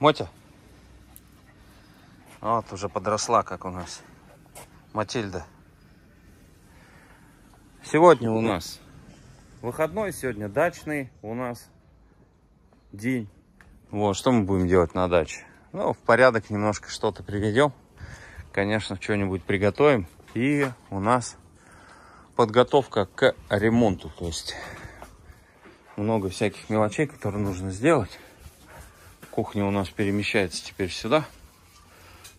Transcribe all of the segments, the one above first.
Мотя? Вот, уже подросла, как у нас. Матильда. Сегодня у нас выходной, сегодня дачный у нас день. Вот, что мы будем делать на даче? Ну, в порядок немножко что-то приведем. Конечно, что-нибудь приготовим. И у нас подготовка к ремонту. То есть много всяких мелочей, которые нужно сделать. Кухня у нас перемещается теперь сюда.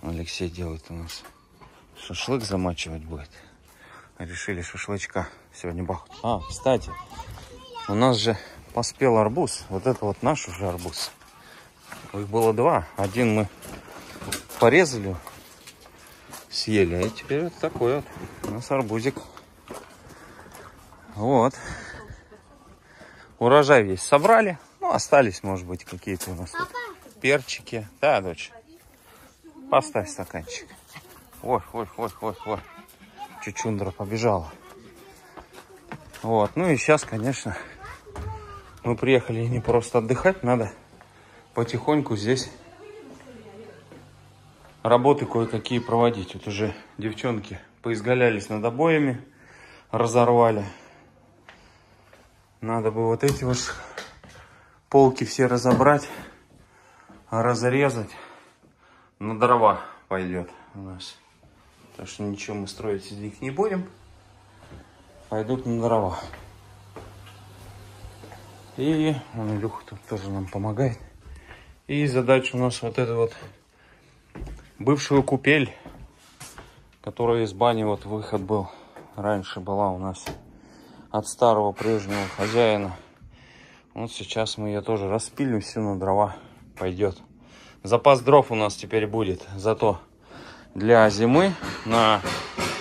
Алексей делает у нас шашлык замачивать будет. Решили шашлычка сегодня бахнуть. А, кстати, у нас же поспел арбуз. Вот это вот наш уже арбуз. Их было два. Один мы порезали, съели. А теперь вот такой вот у нас арбузик. Вот. Урожай весь собрали. Ну, остались, может быть, какие-то у нас тут перчики. Да, дочь. Поставь стаканчик. Ой, ой, ой, ой, ой. Чучундра побежала. Вот. Ну и сейчас, конечно, мы приехали не просто отдыхать, надо потихоньку здесь работы кое-какие проводить. Вот уже девчонки поизгалялись над обоями, разорвали. Надо бы вот эти вот полки все разобрать, разрезать. На дрова пойдет у нас. Так что ничего мы строить из них не будем. Пойдут на дрова. И он, Илюха тут тоже нам помогает. И задача у нас вот эта вот бывшую купель, которая из бани вот выход был. Раньше была у нас от старого прежнего хозяина. Вот сейчас мы ее тоже распилим все на дрова. Пойдет. Запас дров у нас теперь будет. Зато для зимы на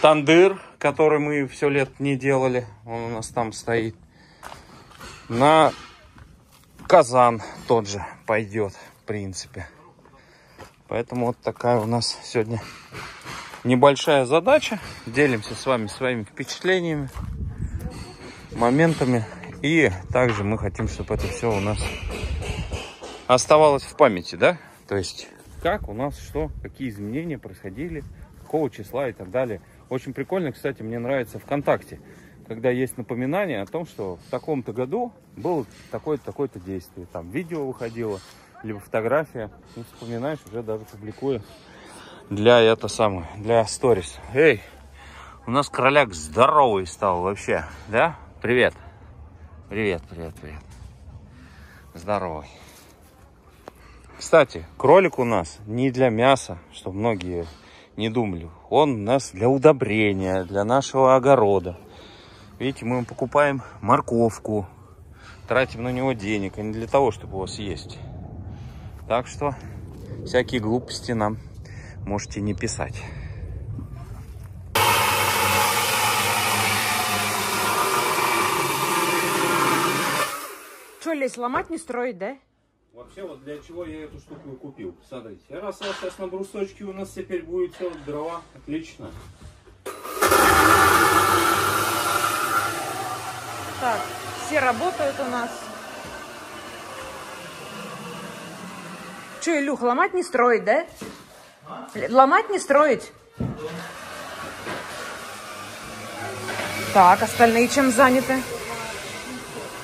тандыр, который мы все лет не делали. Он у нас там стоит. На казан тот же пойдет, в принципе. Поэтому вот такая у нас сегодня небольшая задача. Делимся с вами своими впечатлениями моментами. И также мы хотим, чтобы это все у нас оставалось в памяти, да? То есть, как у нас что, какие изменения происходили, какого числа и так далее. Очень прикольно, кстати, мне нравится ВКонтакте, когда есть напоминание о том, что в таком-то году было такое-то, такое-то действие. Там видео выходило, либо фотография. И вспоминаешь, уже даже публикую для это самое, для сторис. Эй, у нас короляк здоровый стал вообще, да? Привет. Привет, привет, привет. Здоровый. Кстати, кролик у нас не для мяса, чтобы многие не думали. Он у нас для удобрения, для нашего огорода. Видите, мы покупаем морковку, тратим на него денег, а не для того, чтобы его съесть. Так что всякие глупости нам можете не писать. Что, лезь, ломать не строить, да? Вообще, вот для чего я эту штуку и купил. Смотрите, у нас сейчас на брусочке у нас теперь будет все дрова, отлично. Так, все работают у нас. Че, Илюх, ломать не строить, да? Ломать не строить? Так, остальные чем заняты?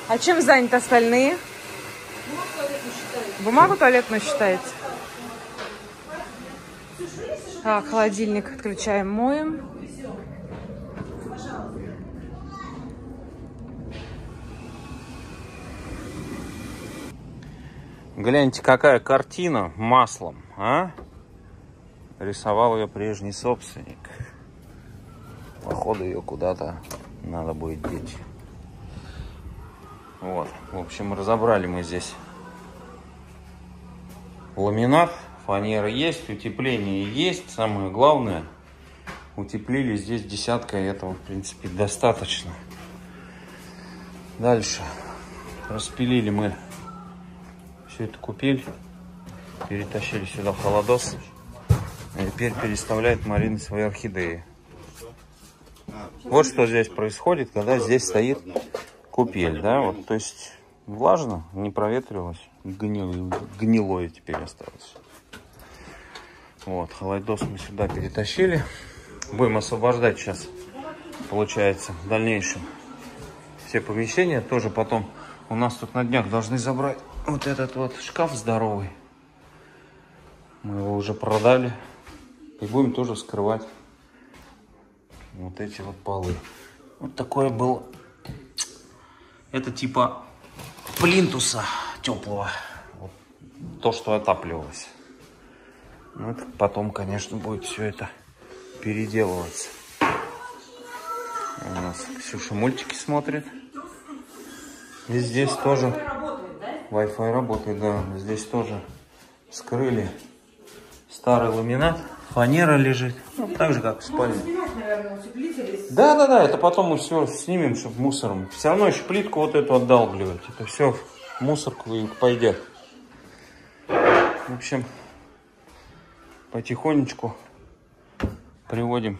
А чем заняты остальные? Бумагу туалетную считаете? Так, холодильник отключаем, моем. Гляньте, какая картина маслом, а? Рисовал ее прежний собственник. Походу ее куда-то надо будет деть. Вот, в общем, разобрали мы здесь ламинат, фанера есть, утепление есть. Самое главное, утеплили здесь десяткой, этого, в принципе, достаточно. Дальше распилили мы всю эту купель, перетащили сюда в холодос. И теперь переставляет Марина свои орхидеи. Вот что здесь происходит, когда здесь стоит купель, да, вот, то есть влажно, не проветривалось. Гнилое, гнилое теперь осталось. Вот, холодос мы сюда перетащили. Будем освобождать сейчас, получается, в дальнейшем все помещения. Тоже потом у нас тут на днях должны забрать вот этот вот шкаф здоровый. Мы его уже продали. И будем тоже вскрывать вот эти вот полы. Вот такое было. Это типа плинтуса теплого. Вот. То, что отапливалось. Ну, это потом, конечно, будет все это переделываться. У нас Ксюша мультики смотрит. И здесь тоже Wi-Fi работает, да. Здесь тоже скрыли старый ламинат. Фанера лежит. Ну, так же, как в спальне. Да, да, да, это потом мы все снимем, чтобы мусором. Все равно еще плитку вот эту отдалбливать. Это все мусорку и пойдет. В общем, потихонечку приводим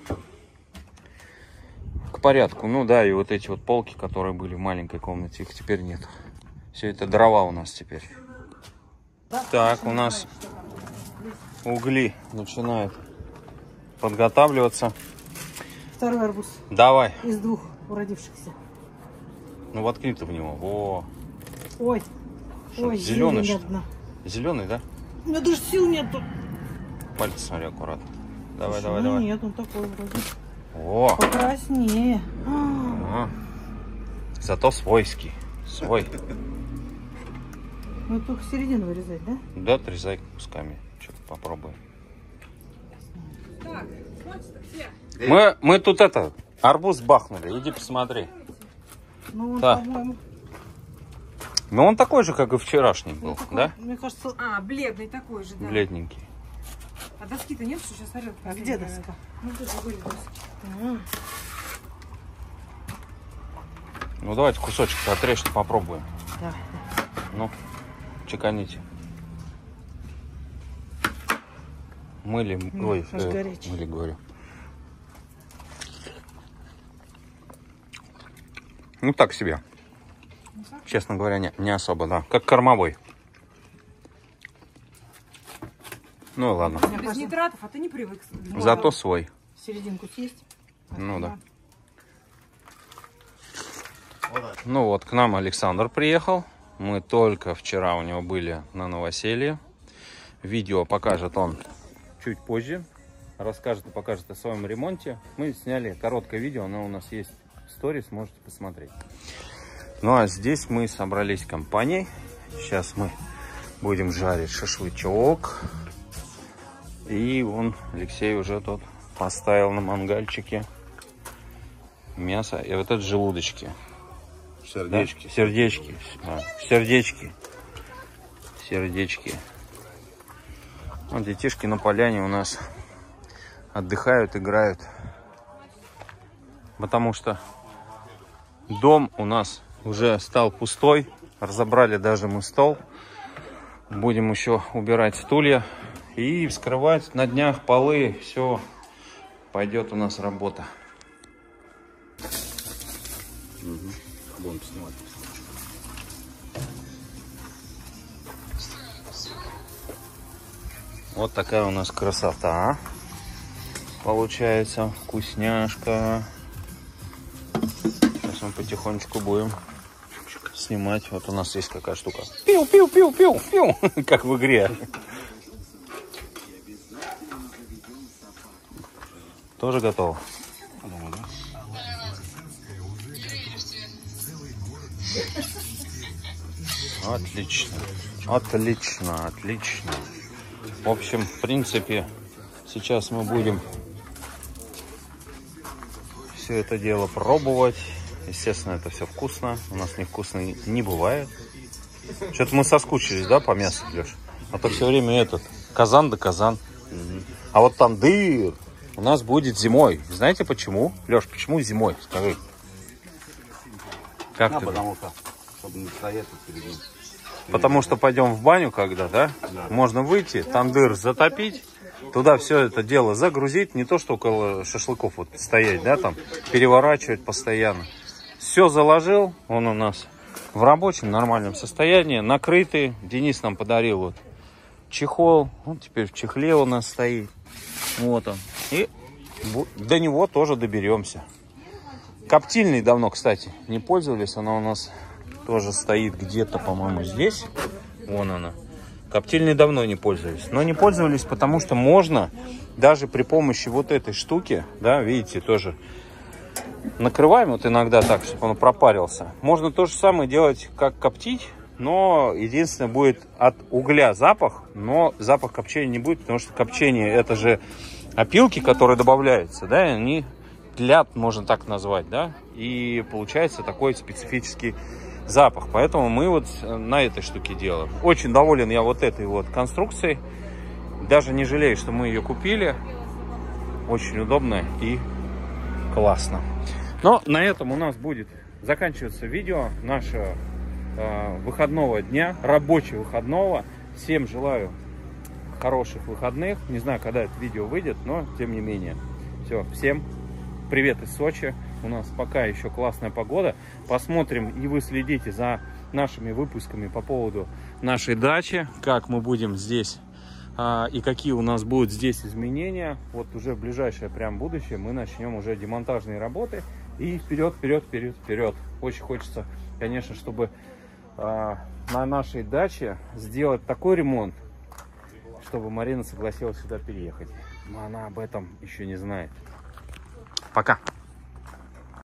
к порядку. Ну да, и вот эти вот полки, которые были в маленькой комнате, их теперь нет. Все это дрова у нас теперь. Так, у нас угли начинают подготавливаться. Второй арбуз Давай. из двух уродившихся. Ну воткни ты в него. Во. Ой, Что, ой, зеленый, зелень что? одна. Зеленый, да? У меня даже сил нету. Пальцы смотри аккуратно. Давай, Почему давай, давай. Нет, он такой вроде. О, Покраснее. А. Зато свойский. Свой. Ну только середину вырезать, да? Да, отрезай кусками. Что-то попробуем. Мы, мы тут это, арбуз бахнули. Иди посмотри. Ну он, Да. по-моему, Ну он такой же, как и вчерашний был, ну, такой, да? Мне кажется, А, бледный такой же, да. Бледненький. А доски-то нет, что сейчас орёт? а где доска? Ну, тут же были доски. А, Ну давайте кусочек отрежь, попробуем. давай. Ну, чеканите. Мыли, М, ой, э, мыли, говорю. Ну так себе. Честно говоря, не, не особо, да. Как кормовой. Ну и ладно. Без нитратов, а ты не привык. Зато свой. Серединку съесть? Ну да. Ну вот, к нам Александр приехал. Мы только вчера у него были на новоселье. Видео покажет он чуть позже. Расскажет и покажет о своем ремонте. Мы сняли короткое видео, оно у нас есть в сторис, можете посмотреть. Ну а здесь мы собрались компанией. Сейчас мы будем жарить шашлычок. И он, Алексей, уже тут поставил на мангальчике мясо. И вот это желудочки. Да? Сердечки. Сердечки. А, сердечки. Сердечки. Вот детишки на поляне у нас отдыхают, играют. Потому что дом у нас уже стал пустой. Разобрали даже мы стол. Будем еще убирать стулья. И вскрывать на днях полы. Все. Пойдет у нас работа. Будем снимать. Вот такая у нас красота. Получается вкусняшка. Потихонечку будем снимать. Вот у нас есть какая штука. Пиу, пиу, пиу, пиу, пиу. Как в игре. Тоже готово? Отлично. Отлично, отлично. В общем, в принципе, сейчас мы будем все это дело пробовать. Естественно, это все вкусно. У нас невкусно не бывает. Что-то мы соскучились, да, по мясу, Леш? А то все время этот, казан да казан. А вот тандыр у нас будет зимой. Знаете почему? Леш, почему зимой? Скажи. Как А, ты? потому что, чтобы не стоять тут перед ним. Потому что пойдем в баню, когда, да? Можно выйти, тандыр затопить, туда все это дело загрузить, не то что около шашлыков вот стоять, да, там, переворачивать постоянно. Все заложил, он у нас в рабочем нормальном состоянии, накрытые. Денис нам подарил вот чехол, он теперь в чехле у нас стоит. Вот он. И до него тоже доберемся. Коптильный давно, кстати, не пользовались. Она у нас тоже стоит где-то, по-моему, здесь. Вон она. Коптильной давно не пользовались. Но не пользовались, потому что можно даже при помощи вот этой штуки, да, видите, тоже накрываем вот иногда так, чтобы он пропарился. Можно то же самое делать, как коптить, но единственное будет от угля запах, но запах копчения не будет, потому что копчение это же опилки, которые добавляются, да, они тлят, можно так назвать, да, и получается такой специфический запах. Поэтому мы вот на этой штуке делаем. Очень доволен я вот этой вот конструкцией. Даже не жалею, что мы ее купили. Очень удобно и классно. Но на этом у нас будет заканчиваться видео нашего э, выходного дня, рабочего выходного. Всем желаю хороших выходных. Не знаю, когда это видео выйдет, но тем не менее. Все, всем привет из Сочи. У нас пока еще классная погода. Посмотрим, и вы следите за нашими выпусками по поводу нашей дачи, как мы будем здесь и какие у нас будут здесь изменения. Вот уже в ближайшее прям будущее мы начнем уже демонтажные работы. И вперед, вперед, вперед, вперед. Очень хочется, конечно, чтобы а, на нашей даче сделать такой ремонт, чтобы Марина согласилась сюда переехать. Но она об этом еще не знает. Пока.